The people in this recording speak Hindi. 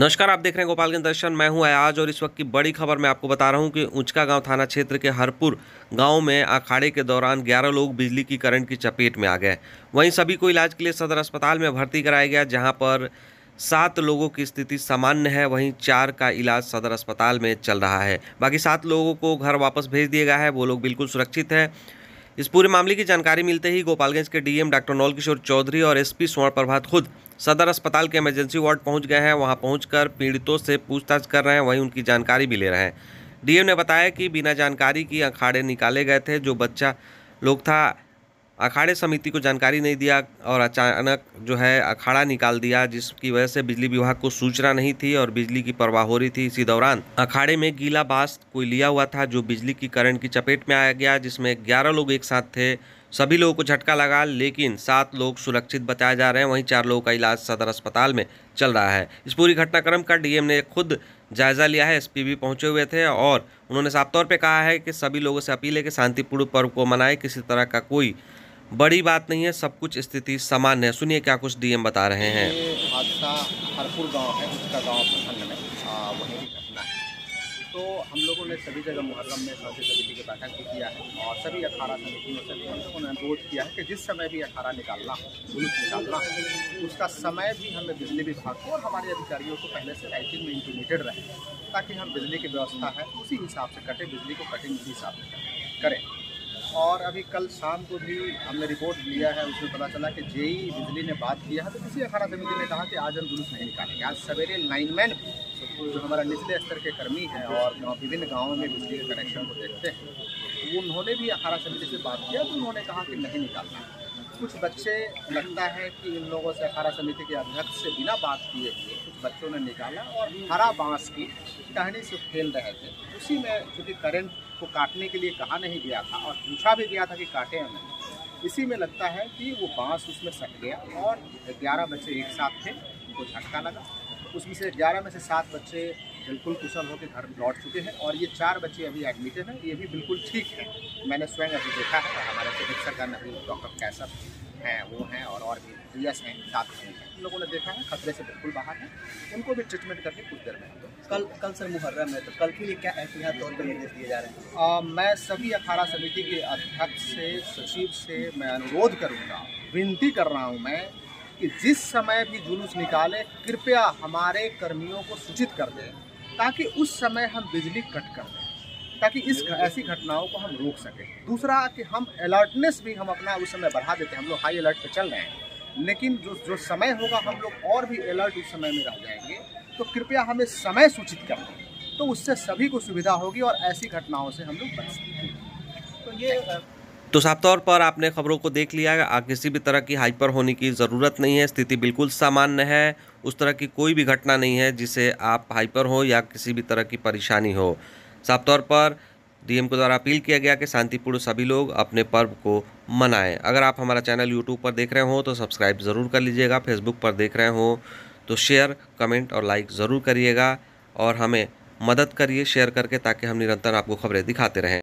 नमस्कार, आप देख रहे हैं गोपालगंज दर्शन। मैं हूँ अयाज और इस वक्त की बड़ी खबर मैं आपको बता रहा हूँ कि ऊंचका गाँव थाना क्षेत्र के हरपुर गाँव में अखाड़े के दौरान 11 लोग बिजली की करंट की चपेट में आ गए वहीं सभी को इलाज के लिए सदर अस्पताल में भर्ती कराया गया, जहाँ पर सात लोगों की स्थिति सामान्य है। वहीं चार का इलाज सदर अस्पताल में चल रहा है। बाकी सात लोगों को घर वापस भेज दिया गया है। वो लोग बिल्कुल सुरक्षित है। इस पूरे मामले की जानकारी मिलते ही गोपालगंज के डीएम डॉक्टर नौल किशोर चौधरी और एसपी स्वर्ण प्रभात खुद सदर अस्पताल के इमरजेंसी वार्ड पहुँच गए हैं। वहाँ पहुंचकर पीड़ितों से पूछताछ कर रहे हैं, वहीं उनकी जानकारी भी ले रहे हैं। डीएम ने बताया कि बिना जानकारी की अखाड़े निकाले गए थे, जो बच्चा लोग था अखाड़े समिति को जानकारी नहीं दिया और अचानक जो है अखाड़ा निकाल दिया, जिसकी वजह से बिजली विभाग को सूचना नहीं थी और बिजली की परवाह हो रही थी इसी दौरान। अखाड़े में गीला बाँस कोई लिया हुआ था जो बिजली की करंट की चपेट में आया गया, जिसमें ग्यारह लोग एक साथ थे। सभी लोगों को झटका लगा, लेकिन सात लोग सुरक्षित बताए जा रहे हैं। वहीं चार लोगों का इलाज सदर अस्पताल में चल रहा है। इस पूरी घटनाक्रम का डीएम ने खुद जायजा लिया है। एसपी भी पहुँचे हुए थे और उन्होंने साफ़ तौर पे कहा है कि सभी लोगों से अपील है कि शांतिपूर्ण पर्व को मनाए, किसी तरह का कोई बड़ी बात नहीं है, सब कुछ स्थिति सामान्य है। सुनिए क्या कुछ डीएम बता रहे हैं। हादसा हरपुर गाँव है, उसका गाँव प्रखंड में। वहीं घटना है। तो हम लोगों ने सभी जगह मुहर्रम में शांति समिति की बैठक भी किया है और सभी अखाड़ा समिति में भी हम लोगों ने अनुरोध किया है कि जिस समय भी अखाड़ा निकालना जुलूस निकालना उसका समय भी हमें बिजली विभाग को और हमारे अधिकारियों को पहले से राइटिंग में इंटीमेटेड रहे, ताकि हम बिजली की व्यवस्था है, उसी हिसाब से कटे, बिजली को कटिंग उसी हिसाब से करें। और अभी कल शाम को भी हमने रिपोर्ट लिया है, उसमें पता चला कि जेई बिजली ने बात किया है। तो किसी अखाड़ा समिति ने कहा कि आज हम जुलूस नहीं निकालेंगे। आज सवेरे लाइनमैन जो हमारा निचले स्तर के कर्मी हैं और विभिन्न गाँवों में बिजली के कनेक्शन को देखते हैं उन्होंने भी अखाड़ा समिति से बात किया तो उन्होंने कहा कि नहीं निकालना। कुछ बच्चे लगता है कि इन लोगों से अखाड़ा समिति के अध्यक्ष से बिना बात किए हुए बच्चों ने निकाला और हरा बाँस की टहनी से खेल रहे थे। उसी में चूँकि करंट को काटने के लिए कहा नहीं गया था और पूछा भी गया था कि काटे या नहीं, इसी में लगता है कि वो बाँस उसमें सट गया और ग्यारह बच्चे एक साथ थे, उनको झटका लगा। उसमें से ग्यारह में से सात बच्चे बिल्कुल कुशल होकर घर लौट चुके हैं और ये चार बच्चे अभी एडमिटेड हैं, ये भी बिल्कुल ठीक है। मैंने स्वयं अभी देखा है, हमारे चिकित्सक का अभी डॉक्टर कैसर हैं वो हैं और और भी डी एस हैं साथ में हैं। इन लोगों ने देखा है खतरे से बिल्कुल बाहर है। उनको भी ट्रीटमेंट करके कुछ देर में। तो कल कल सर मुहर्रम है तो कल के लिए क्या एहतियात तौर पर निर्देश दिए जा रहे हैं? आ, मैं सभी अखाड़ा समिति के अध्यक्ष से सचिव से मैं अनुरोध करूँगा विनती कर रहा हूँ मैं कि जिस समय भी जुलूस निकाले कृपया हमारे कर्मियों को सूचित कर दें ताकि उस समय हम बिजली कट कर दें। ताकि इस ऐसी घटनाओं को हम रोक सकें। दूसरा कि हम अलर्टनेस भी हम अपना उस समय बढ़ा देते हैं। हम लोग हाई अलर्ट पे चल रहे हैं। लेकिन जो जो समय होगा हम लोग और भी अलर्ट उस समय में रह जाएँगे। तो कृपया हमें समय सूचित कर। दें तो उससे सभी को सुविधा होगी और ऐसी घटनाओं से हम लोग बच सकते हैं। तो ये तो साफ़ तौर पर आपने खबरों को देख लिया आ, किसी भी तरह की हाइपर होने की ज़रूरत नहीं है। स्थिति बिल्कुल सामान्य है। उस तरह की कोई भी घटना नहीं है जिसे आप हाइपर हो या किसी भी तरह की परेशानी हो। साफ़ तौर पर डीएम को द्वारा अपील किया गया कि शांतिपूर्ण सभी लोग अपने पर्व को मनाएँ। अगर आप हमारा चैनल यूट्यूब पर देख रहे हो तो सब्सक्राइब ज़रूर कर लीजिएगा फेसबुक पर देख रहे हो तो शेयर कमेंट और लाइक ज़रूर करिएगा और हमें मदद करिए शेयर करके ताकि हम निरंतर आपको खबरें दिखाते रहें।